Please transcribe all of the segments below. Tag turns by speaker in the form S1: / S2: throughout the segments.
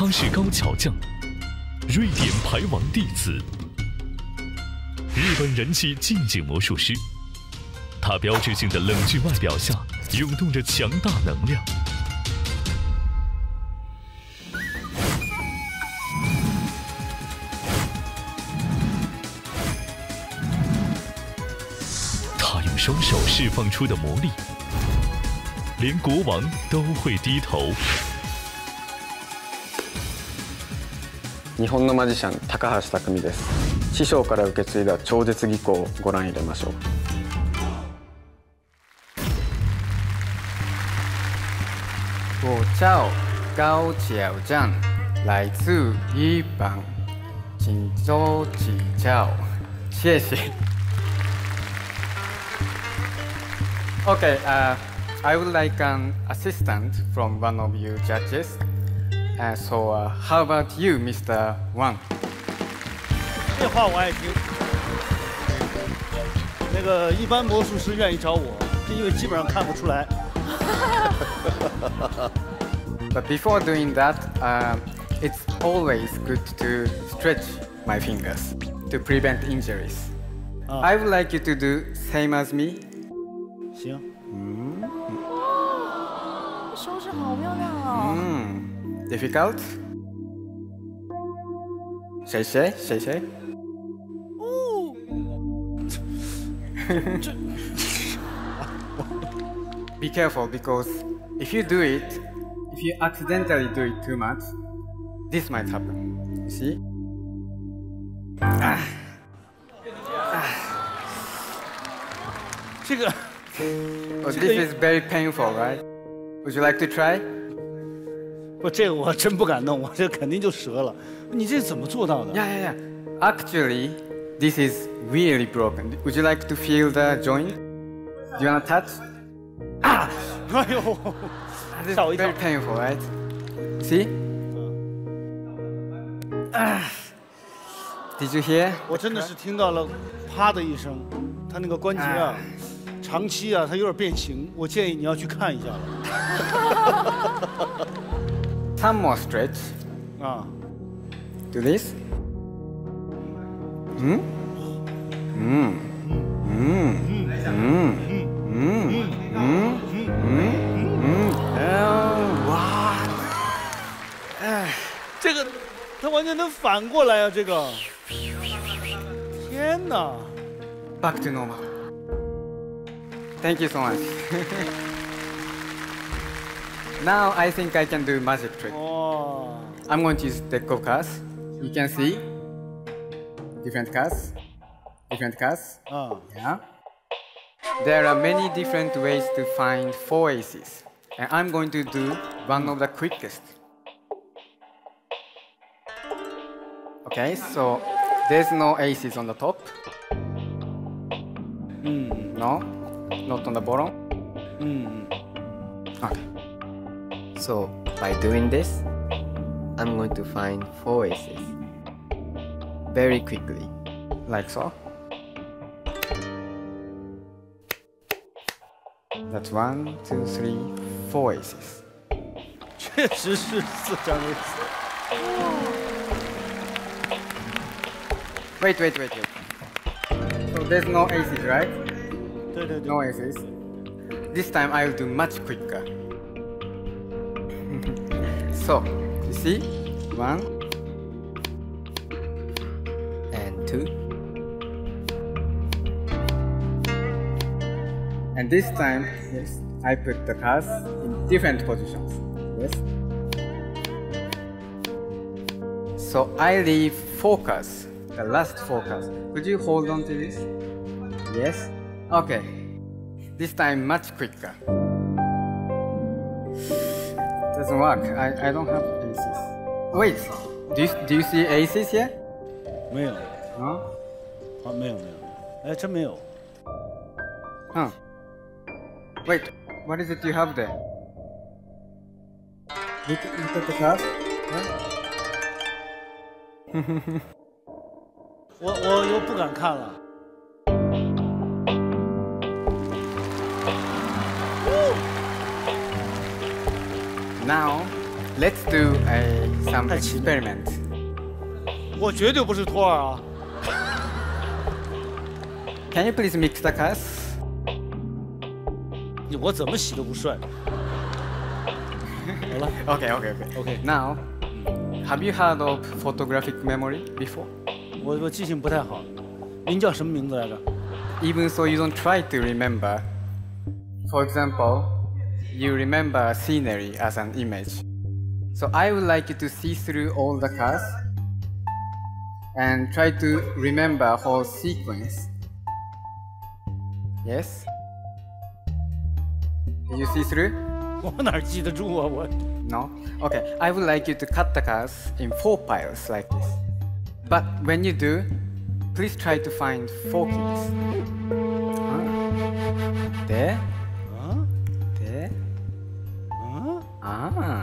S1: 他是高桥将，瑞典牌王弟子，日本人气近景魔术师。他标志性的冷峻外表下，涌动着强大能量。他用双手释放出的魔力，连国王都会低头。
S2: 日本のマジシャン高橋匠です。師匠から受け継いだ超絶技巧をご覧入れましょう。
S3: 我叫高桥将，来自日本，请多指教，谢谢。Okay, uh, I would like an assistant from one of you judges. Uh, so, uh, how about you, Mr. Wang?
S4: 这话我爱听。那个一般魔术师愿意找我，是因为基本上看不出来。
S3: But before doing that, uh, it's always good to stretch my fingers to prevent injuries.
S4: Ah.
S3: I would like you to do same as me.
S4: 行，
S5: 手指好漂亮哦！
S3: Hmm. Difficult? Say, say, say, say. Ooh! Be careful because if you do it, if you accidentally do it too much, this might happen. You see? Ah.
S4: Ah.
S3: oh, this is very painful, right? Would you like to try?
S4: 不，这个我真不敢弄，我这肯定就折了。你这怎么做到的
S3: ？Yeah, yeah, yeah. Actually, this is really broken. Would you like to feel the joint? Do you want to touch?
S4: 哎呦吓我一跳
S3: very。painful, right? See? Ah. Did you hear?
S4: 我真的是听到了啪的一声，他那个关节啊，长期啊，它有点变形。我建议你要去看一下了
S3: Some more stretch.
S4: 啊。
S3: Do this. Hmm? Hmm. Hmm. Hmm. Hmm. Hmm. Hmm. Hmm. Oh, what?
S4: 这个它完全能反过来啊！这个，天哪！
S3: Back to normal. Thank you so much. Now I think I can do magic trick.
S4: Oh.
S3: I'm going to use deck of cards. You can see different cards, different cards.
S4: Oh.
S3: Yeah. There are many different ways to find four aces. And I'm going to do one of the quickest. Okay, so there's no aces on the top.
S4: Mm,
S3: no, not on the bottom.
S4: Mm.
S3: Okay.
S6: So, by doing this, I'm going to find four aces very quickly.
S3: Like so. That's one, two, three, four aces.
S4: 确实是四张 A 四。
S3: Wait, wait, wait, wait. So there's no aces, right?
S4: 对对对
S3: No，aces. This time I'll do much quicker. so, you see? One,
S6: And two,
S3: and this time, yes, I put the cards in different positions. Yes. So I leave cards, the last cards. Could you hold on to this? Yes. Okay. This time much quicker. Doesn't work. I, I don't have aces. Wait. Do you, do you see aces here?
S4: 没有，
S3: No.
S4: 啊，没有没有，哎，真没有。
S3: Huh. Wait. What is it you have there? Look, look at the card. Huh?
S4: 我我又不敢看了。
S3: let's do a some
S4: 太奇妙了
S3: experiment.
S4: 我绝对不是托儿啊！
S3: Can you please mix the cards?
S4: 我怎么洗都不帅。好了
S3: Okay, okay, okay.
S4: ，OK，
S3: Now, have you heard of photographic memory before?
S4: 我我记性不太好。您叫什么名字来着？
S3: Even so, you don't try to remember. For example, you remember a scenery as an image. So I would like you to see through all the cards and try to remember a whole sequence. Yes? Can you see through?
S4: 我哪儿记得住啊？我
S3: No? Okay, I would like you to cut the cards in four piles like this. But when you do, please try to find four keys. Ah. There,
S4: 啊
S3: there,
S4: 啊！
S3: ah.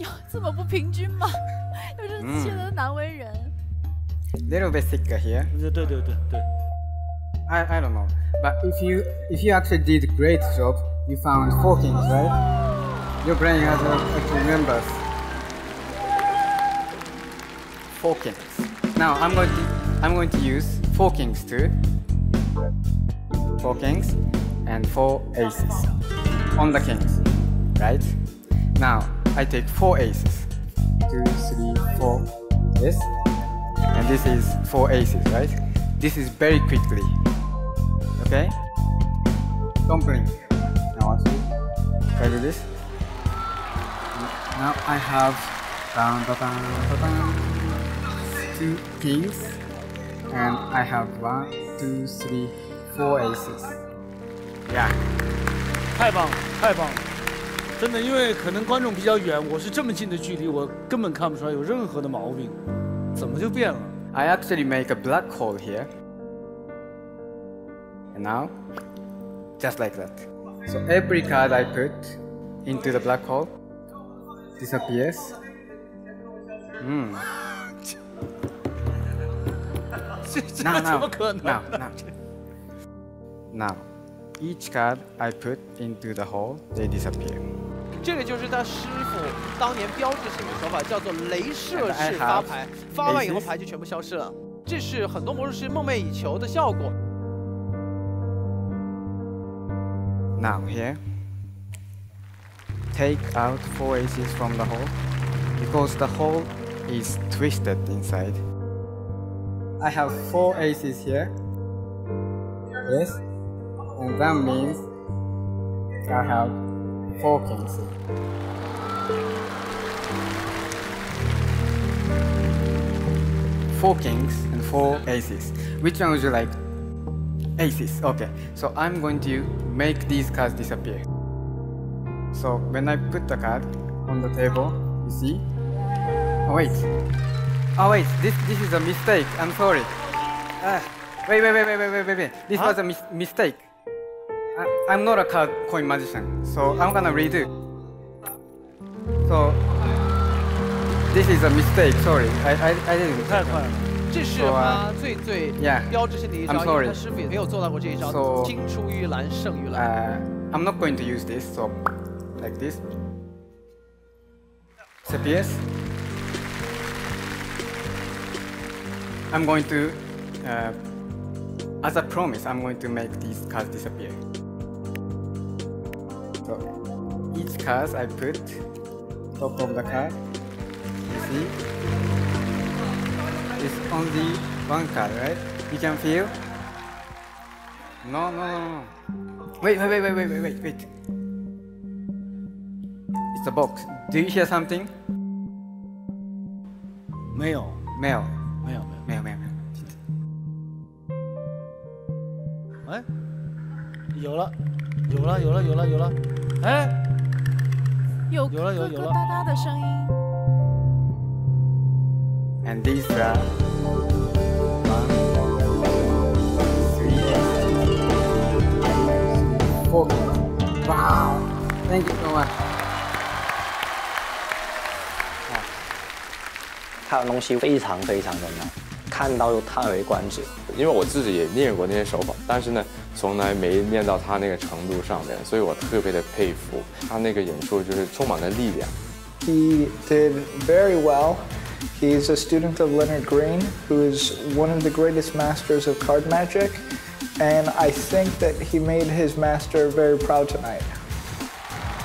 S5: 有这么不平均吗？有人气得难为人。
S3: Little bit thicker here.
S4: 对对对对对，
S3: I, I don't know. But if you if you actually did a great job, you found four kings, right? Your brain has a, actually remembers four kings. Now I'm going to I'm going to use four kings too. Four kings and four aces on the kings, right? Now I take four aces. Two, three, four. Yes. And this is four aces, right? This is very quickly. Okay? Don't blink. Now watch it. Try to do this. Now I have dun, dun, dun, dun, dun, two kings and I have one, two, three, four aces. Yeah.
S4: 太棒了，太棒了！ 真的，因为可能观众比较远，我是这么近的距离，我根本看不出来有任何的毛病，怎么就变了？
S3: I actually make a black hole here. And now, just like that. So every card I put into the black hole disappears. Hmm.
S4: 这这
S3: Now,
S4: 怎
S3: now,
S4: 么可能
S3: now, now. Now, each card I put into the hole, they disappear.
S7: 这个就是他师傅当年标志性的手法，叫做镭射式发牌，发完以后牌就全部消失了。这是很多魔术师梦寐以求的效果。
S3: Now here, take out four aces from the hole because the hole is twisted inside. I have four aces here. Yes, and that means I have 4 cancel. Four kings and four aces. Which one would you like? Aces, okay. So I'm going to make these cards disappear. So when I put the card on the table, you see? Oh wait. Oh wait, this this is a mistake. I'm sorry. Ah, wait, wait, wait, wait, wait, wait, wait. This huh? was a mis mistake. I, I'm not a card coin magician, so I'm gonna redo. So this is a mistake. Sorry, I I, I didn't.
S4: 太快了！
S7: 这是
S3: 说啊
S7: 他最最
S3: Yeah.
S7: 标志性的一
S3: I'm
S7: 招，因为
S3: sorry.
S7: 他师傅也没有做到过这一招
S3: So-
S7: 青出于蓝胜于蓝。
S3: Uh, I'm not going to use this, so like this. Disappears. I'm going to, uh, as a promise, I'm going to make these cards disappear. So each card I put top of the card. You see, it's only one card, right? You can feel. No, no, no, no. Wait, wait, wait, wait, wait, wait, wait, wait. It's a box. Do you hear something?
S4: 没有，
S3: Mail.
S4: 没有，没有。
S3: Mail, mail, mail.
S4: 哎，有了，有了，有了，有了，有了！ 哎，
S5: 有
S4: 有了有
S5: 咯咯
S4: 有了
S5: 哒哒的声音。
S3: And these are one, three, four. Wow! Thank you so much.
S8: 他的东西非常非常的难，看到又叹为观止。
S9: 因为我自己也练过那些手法，但是呢，从来没练到他那个程度上面，所以我特别的佩服他那个演出，就是充满了力量。
S10: He did very well. He's a student of Lennart Green, who is one of the greatest masters of card magic, and I think that he made his master very proud tonight.